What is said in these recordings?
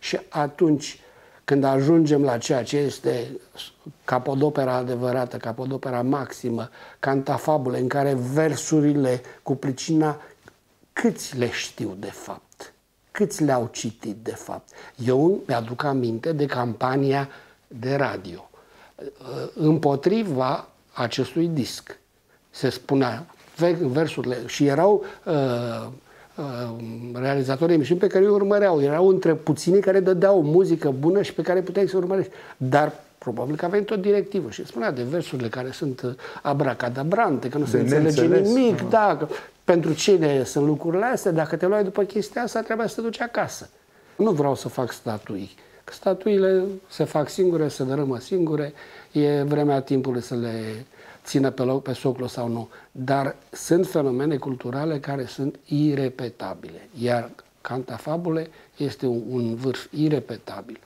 Și atunci când ajungem la ceea ce este capodopera adevărată, capodopera maximă, cantafabule, în care versurile cu pricina, câți le știu de fapt? Câți le-au citit de fapt? Eu mi-aduc aminte de campania de radio împotriva acestui disc. Se spunea versurile și erau uh, Uh, realizatorii emisiuni pe care îi urmăreau. Erau între puținii care dădeau muzică bună și pe care puteai să urmărești. Dar probabil că a venit o directivă și spunea de versurile care sunt uh, abracadabrante, că nu de se înțelege nimic, ah. da, că pentru cine sunt lucrurile astea, dacă te luai după chestia asta, trebuie să te duci acasă. Nu vreau să fac statui, că statuile se fac singure, se dărâmă singure, e vremea timpului să le țină pe loc, pe soclu sau nu. Dar sunt fenomene culturale care sunt irepetabile. Iar cantafabule este un, un vârf irepetabil.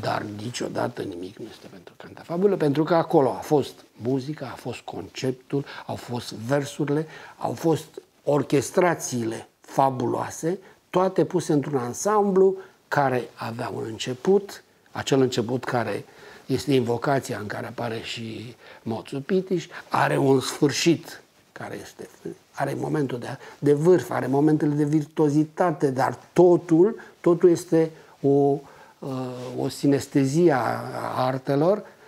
Dar niciodată nimic nu este pentru cantafabule, pentru că acolo a fost muzica, a fost conceptul, au fost versurile, au fost orchestrațiile fabuloase, toate puse într-un ansamblu care avea un început, acel început care este invocația în care apare și Moțu Pitiș, are un sfârșit care este, are momentul de, de vârf, are momentele de virtuozitate, dar totul, totul este o, uh, o sinestezie a artelor. Thank you.